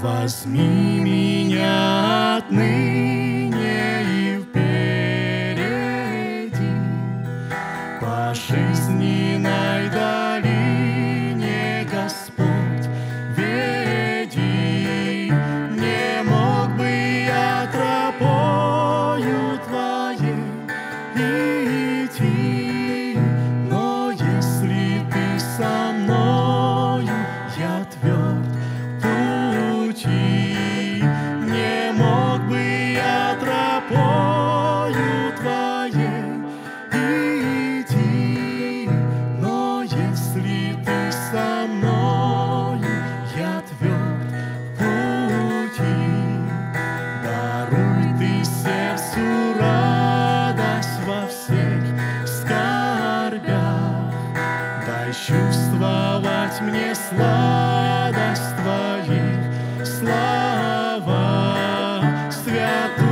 Возьми меня отныне. Узнавать мне сладость твоих слава святых.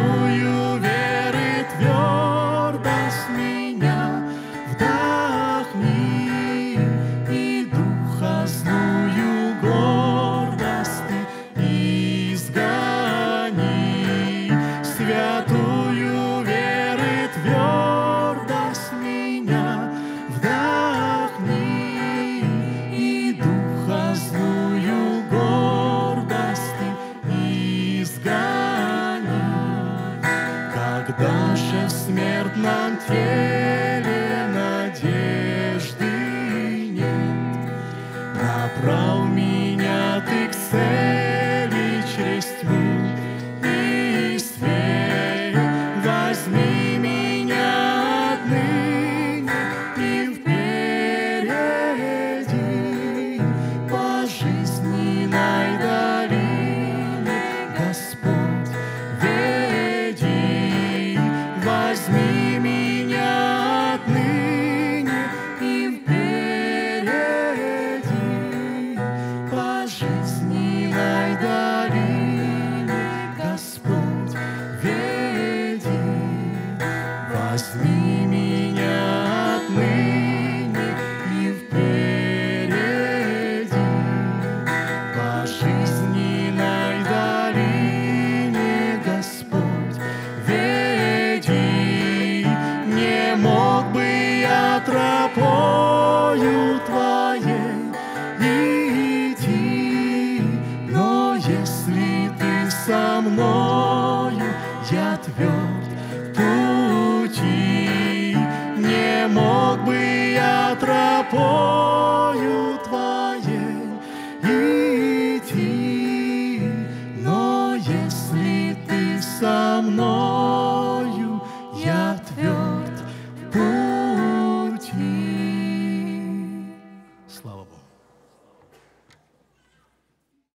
Когда же в смертном теле loves me. мог бы я тропою твоей идти, но если ты со мною, я тверд в пути, не мог бы я тропою